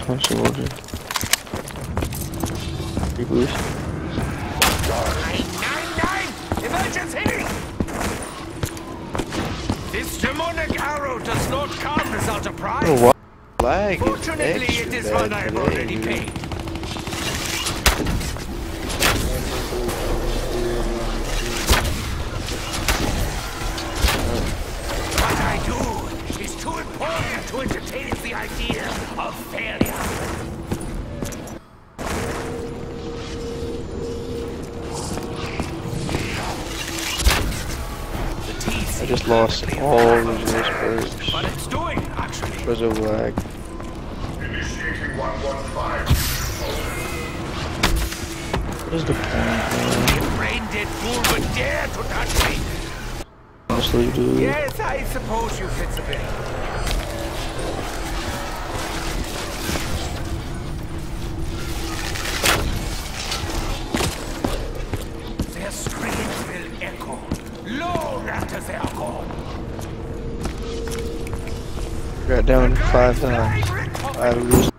Fucking comfortable. Dude. Reboot. Nine, oh, nine, nine! Emergency! This demonic arrow does not come without a price. Oh, what? Lag Fortunately, extra it is bad one I have today, already dude. paid. What I do is too important the idea of failure. I just lost all of those perks But it's doing, actually. because of lag. Initiating 115. What is the point, man? Brain dead fool would dare to touch me. Honestly, dude. Yes, I suppose you fit the bill. Got down five times. I lose.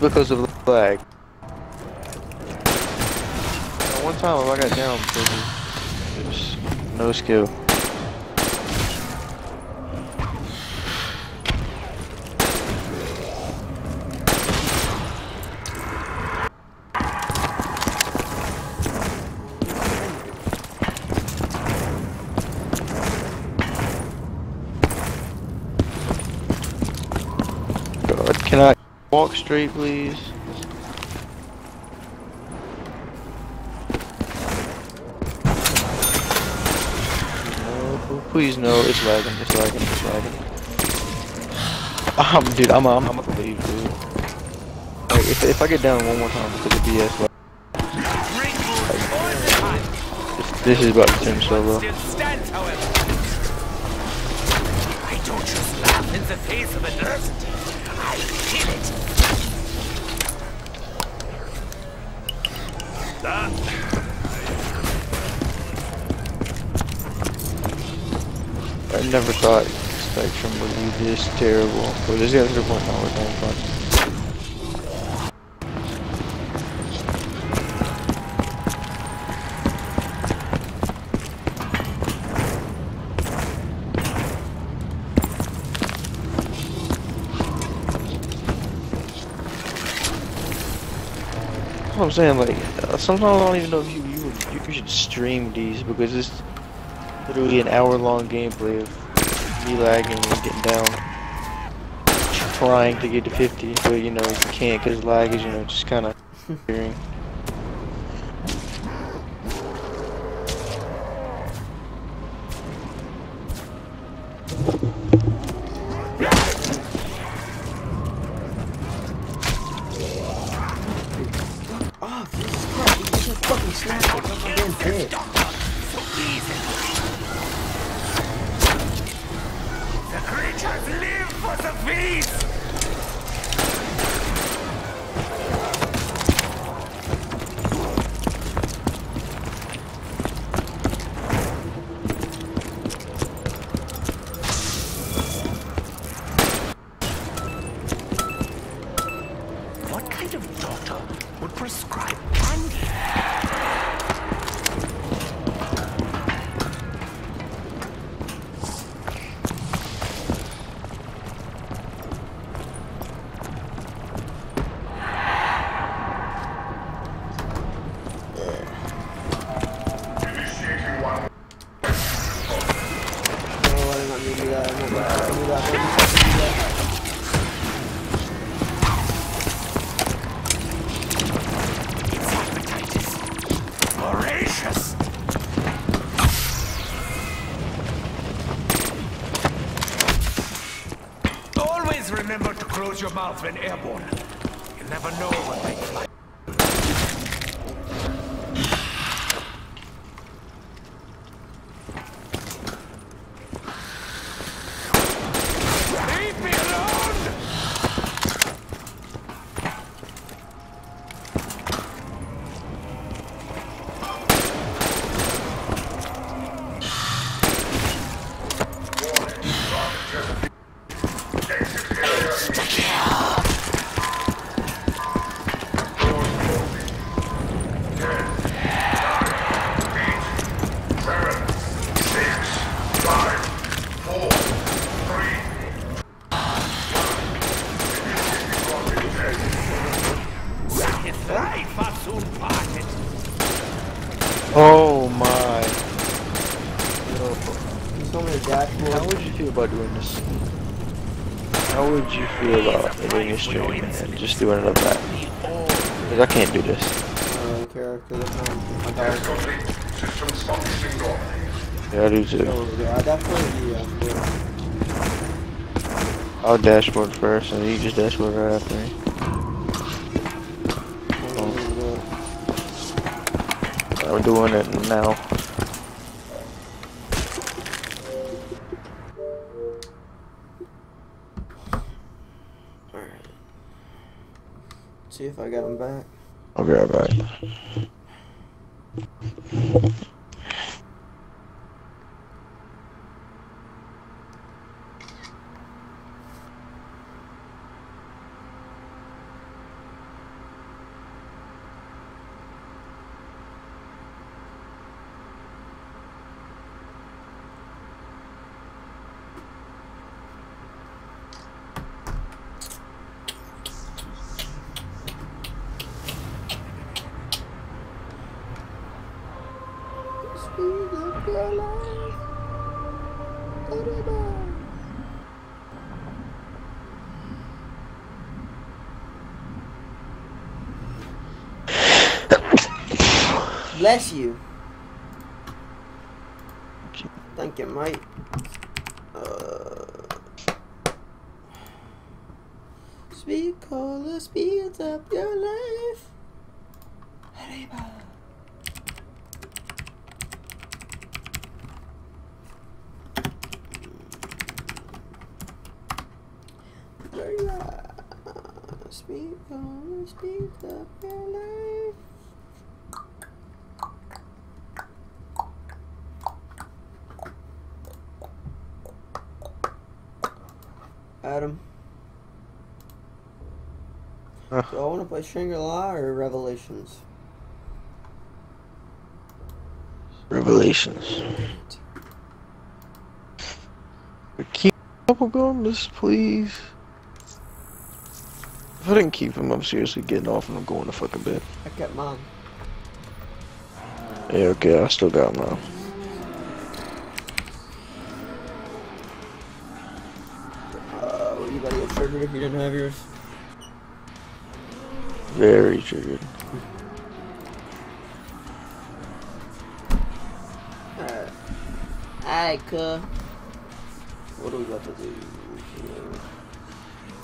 Because of the lag. At one time I got down it was no skill. Walk straight, please? No, please no, it's lagging, it's lagging, it's lagging. Um, dude, I'm, I'm, I'm gonna leave, dude. Like, if, if I get down one more time because of BS, like, this, is about to turn solo. I don't just laugh in the face of adversity. I kill it. I never thought Spectrum would be this terrible, but this guy's a point now, we're having fun. I'm saying, like, sometimes I don't even know if you, you, you should stream these, because it's literally an hour long gameplay of me lagging and getting down. Trying to get to 50, but you know, you can't because lag is, you know, just kind of your mouth when airborne. You never know what they fly. Leave me alone! Seven, six, five, four, three. His life are soon parted. Oh my. Yo, You told me the how dashboard. would you feel about doing this? How would you feel about ending a stream and just doing it like that? Because I can't do this. I don't really care because I found my dog. Complete. Systems functioning normally. Yeah, I do oh, too. Yeah, I definitely do. Yeah, I'll dashboard first and you just dashboard right after me. I'm doing it now. Alright. See if I got him back. I'll be right back. Speed of your life. Da-da-da. Bless you. Thank you, mate. Uh, speed caller speeds up your life. Arriba. Speed caller speeds up your life. Adam. Huh. Do I want to play Shangri-La or Revelations? Revelations. Keep up on this, please. If I didn't keep him, I'm seriously getting off and I'm going to fucking bed. I kept mine. Yeah, okay, I still got him triggered if you didn't have yours? Very triggered. Alright. Alright, cuh. What are we about to do? here?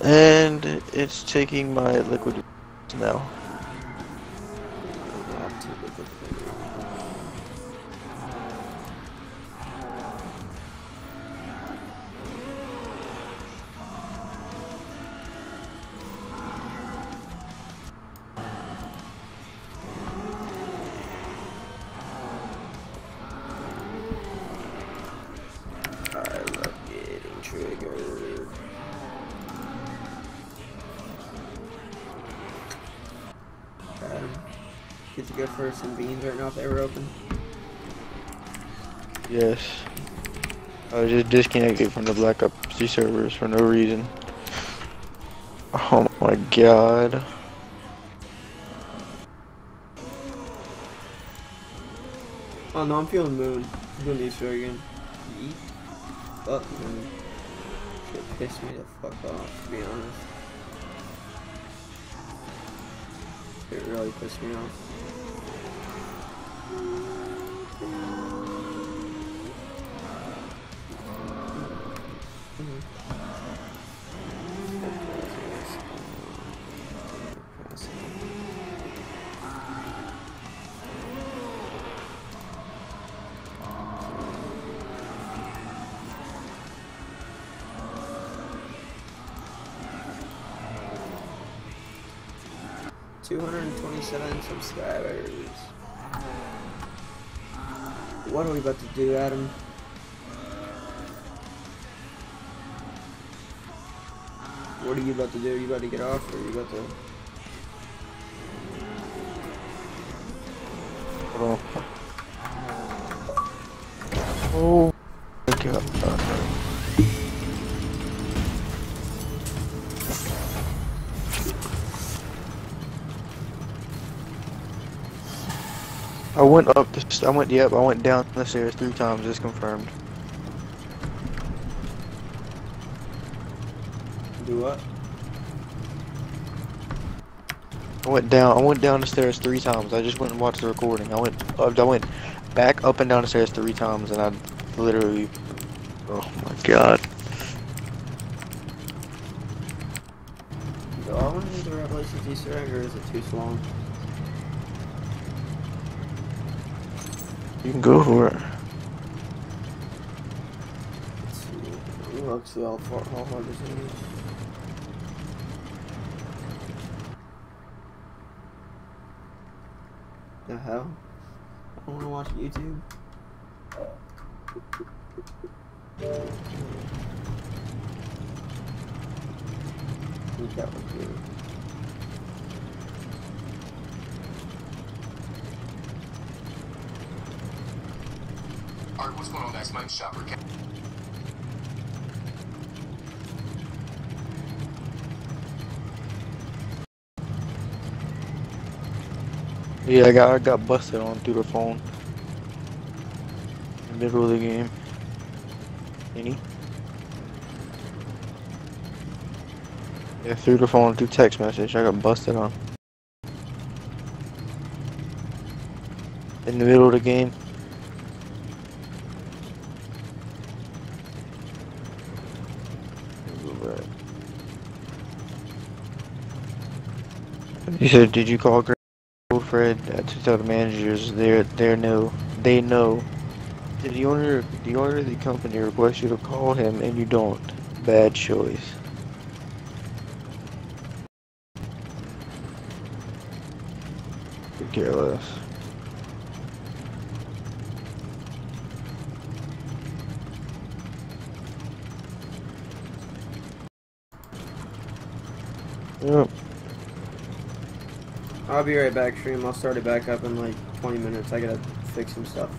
And it's taking my liquid now. Disconnected from the Black Ops 3 servers for no reason. Oh my god. Oh no, I'm feeling moon. I'm doing the Easter again. up and it pissed me the fuck off, to be honest. It really pissed me off. 77 subscribers. Uh, what are we about to do, Adam? What are you about to do? Are you about to get off or are you about to... Oh. Went up the, st- I went, yep, I went down the stairs three times, it's confirmed. Do what? I went down, I went down the stairs three times, I just went and watched the recording. I went, up, I went back up and down the stairs three times and I literally, oh my god. Do I want to do the Revelations Easter egg, or is it too long? You can go for it. Let's see. How far, how hard is. The hell? I want to watch YouTube. I think that would do. Art, what's going on next? My name's Chopper. Can- Yeah, I got I got busted on through the phone. In the middle of the game. Any? Yeah, through the phone through text message. I got busted on. In the middle of the game. You said, did you call Greg Fred uh, to tell the managers they're they know they know the owner the owner of the company requests you to call him and you don't? Bad choice. Could care less. Yep. I'll be right back, stream. I'll start it back up in like 20 minutes. I gotta fix some stuff.